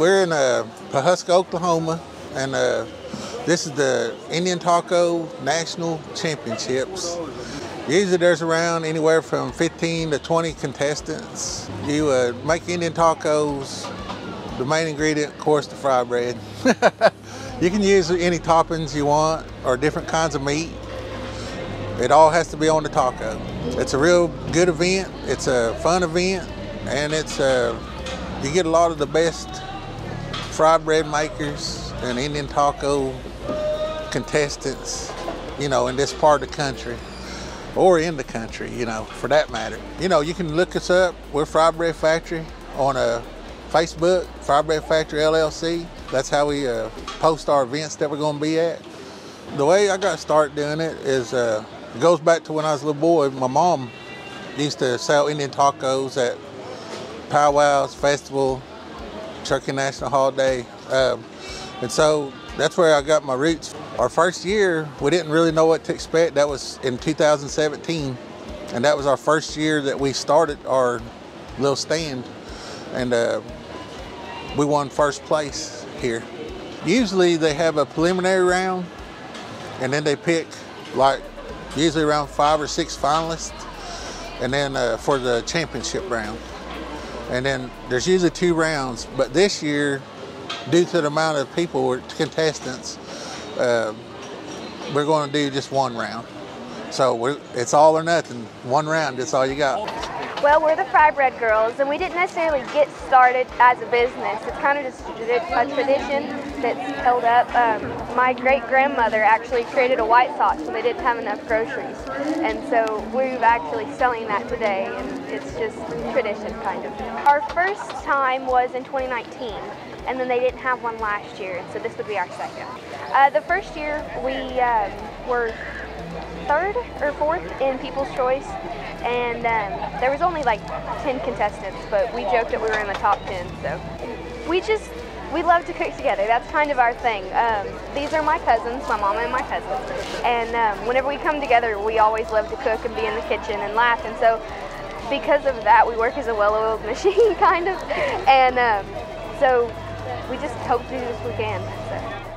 we're in uh, Pawhuska, Oklahoma, and uh, this is the Indian Taco National Championships. Usually there's around anywhere from 15 to 20 contestants. You uh, make Indian tacos, the main ingredient, of course, the fry bread. you can use any toppings you want or different kinds of meat. It all has to be on the taco. It's a real good event. It's a fun event, and it's a, uh, you get a lot of the best fry bread makers and Indian taco contestants, you know, in this part of the country or in the country, you know, for that matter. You know, you can look us up. We're Fry Bread Factory on a uh, Facebook, Fry Bread Factory LLC. That's how we uh, post our events that we're going to be at. The way I got started doing it is uh, it goes back to when I was a little boy. My mom used to sell Indian tacos at powwows, festival, Cherokee National Holiday. Um, and so that's where I got my roots. Our first year, we didn't really know what to expect. That was in 2017. And that was our first year that we started our little stand. And uh, we won first place here. Usually they have a preliminary round and then they pick like usually around five or six finalists and then uh, for the championship round. And then there's usually two rounds, but this year due to the amount of people or contestants, uh, we're going to do just one round. So it's all or nothing. One round, that's all you got. Well, we're the Fry Bread Girls, and we didn't necessarily get started as a business. It's kind of just a tradition that's held up. Um, my great grandmother actually created a white sauce when they didn't have enough groceries, and so we're actually selling that today, and it's just tradition, kind of. Our first time was in 2019 and then they didn't have one last year, so this would be our second. Uh, the first year we um, were third or fourth in People's Choice, and um, there was only like 10 contestants, but we joked that we were in the top 10, so we just we love to cook together. That's kind of our thing. Um, these are my cousins, my mama and my cousins. And um, whenever we come together, we always love to cook and be in the kitchen and laugh. And so because of that, we work as a well-oiled machine, kind of. And um, so we just hope to do this weekend. So.